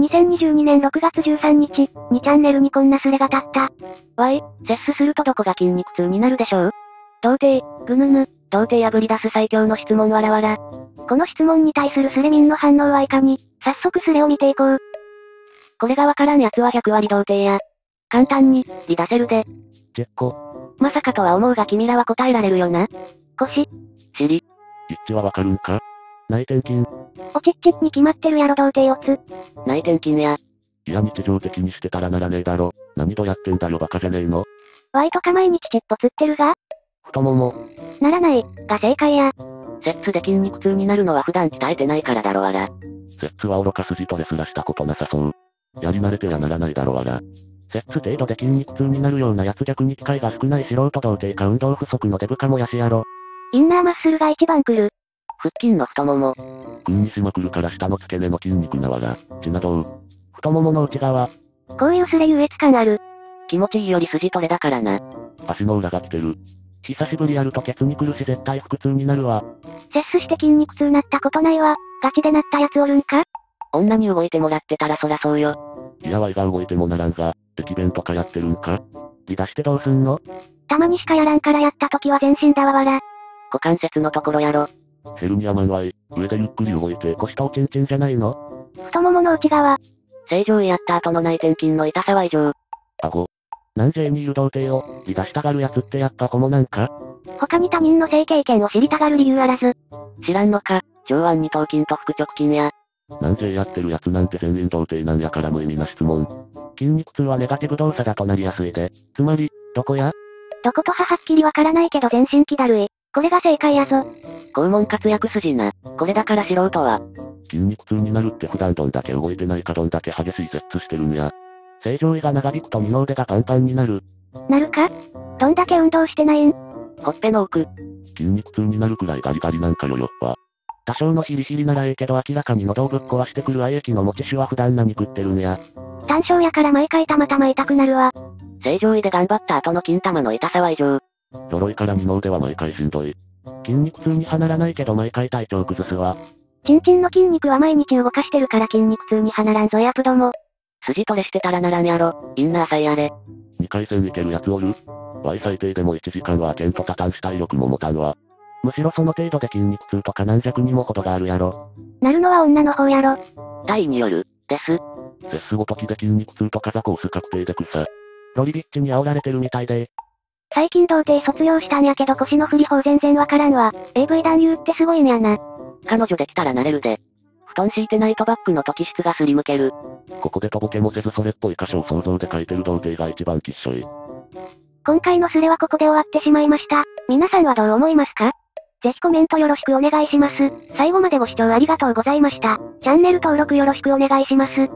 2022年6月13日、2チャンネルにこんなスレが立った。わい、摂取するとどこが筋肉痛になるでしょう？童貞、ぐぬぬ、童貞破り出す最強の質問わらわら。この質問に対するスレミンの反応はいかに、早速スレを見ていこう。これがわからん奴は100割童貞や。簡単に、リ出せるで。チェッコ。まさかとは思うが君らは答えられるよな。腰、尻、一致はわかるんか？内転筋。おちっちに決まってるやろ童貞オツ。内転筋や。いや日常的にしてたらならねえだろ。何度やってんだよバカじゃねえの。ワイとか毎日チッポつってるが太もも。ならない、が正解や。摂取で筋肉痛になるのは普段鍛えてないからだろわら。摂取は愚か筋トレすらしたことなさそう。やり慣れてやならないだろわら。摂取程度で筋肉痛になるようなやつ逆に機会が少ない素人童貞か運動不足のデブかもやしやろ。インナーマッスルが一番来る。腹筋の太もも。群にしまくるから下の付け根の筋肉なわら。血などう。太ももの内側。こういうスレ優越感ある。気持ちいいより筋トレだからな。足の裏が来てる。久しぶりやるとケツに来るし絶対腹痛になるわ。摂取して筋肉痛なったことないわ。ガチでなったやつおるんか？女に動いてもらってたらそらそうよ。いやわいが動いてもならんが、駅弁とかやってるんか？離出してどうすんの？たまにしかやらんからやった時は全身だわわら。股関節のところやろ。ヘルニアマンワイ、上でゆっくり動いて腰とおちんちんじゃないの？太ももの内側。正常位やった後の内転筋の痛さは異常。顎。なんでに誘導艇を、離出したがるやつってやっぱホモなんか？他に他人の性経験を知りたがる理由あらず。知らんのか、上腕二頭筋と腹直筋や。なんでやってるやつなんて全員童貞なんやから無意味な質問。筋肉痛はネガティブ動作だとなりやすいで。つまり、どこや？どことははっきりわからないけど全身気だるい。これが正解やぞ。肛門活躍筋な。これだから素人は。筋肉痛になるって普段どんだけ動いてないかどんだけ激しい摂取してるんや。正常位が長引くと二の腕がパンパンになる。なるか？どんだけ運動してないん？ほっぺの奥。筋肉痛になるくらいガリガリなんかよよっぱ。多少のヒリヒリならええけど明らかに喉をぶっ壊してくる愛液の持ち主は普段何食ってるんや。単勝やから毎回たまたま痛くなるわ。正常位で頑張った後の金玉の痛さは異常。鎧から二の腕は毎回しんどい。筋肉痛にはならないけど毎回体調崩すわ。チンチンの筋肉は毎日動かしてるから筋肉痛にはならんぞやプども。筋トレしてたらならんやろ。インナーさえやれ。二回戦いけるやつおる ?Y 最低でも1時間はケンとタタンしたい力も持たんわ。むしろその程度で筋肉痛とか軟弱にも程があるやろ。なるのは女の方やろ。体による、です。接すごときで筋肉痛とかザコース確定で草。ロリビッチに煽られてるみたいで。最近童貞卒業したんやけど腰の振り法全然わからんわ。AV 男優ってすごいんやな。彼女できたらなれるで。布団敷いてないとバックの時質がすりむける。ここでとぼけもせずそれっぽい箇所を想像で書いてる童貞が一番きっしょい。今回のスレはここで終わってしまいました。皆さんはどう思いますか？ぜひコメントよろしくお願いします。最後までご視聴ありがとうございました。チャンネル登録よろしくお願いします。